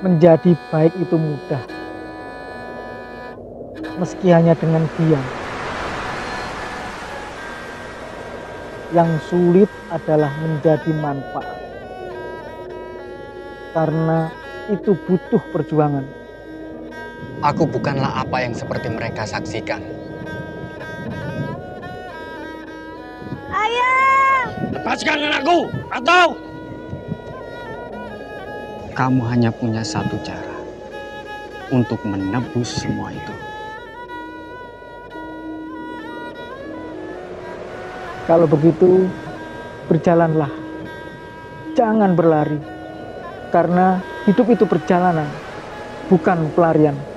Menjadi baik itu mudah. Meski hanya dengan diam. Yang sulit adalah menjadi manfaat. Karena itu butuh perjuangan. Aku bukanlah apa yang seperti mereka saksikan. Ayah! Lepaskan anakku, atau Kamu hanya punya satu cara untuk menebus semua itu. Kalau begitu, berjalanlah. Jangan berlari. Karena hidup itu perjalanan, bukan pelarian.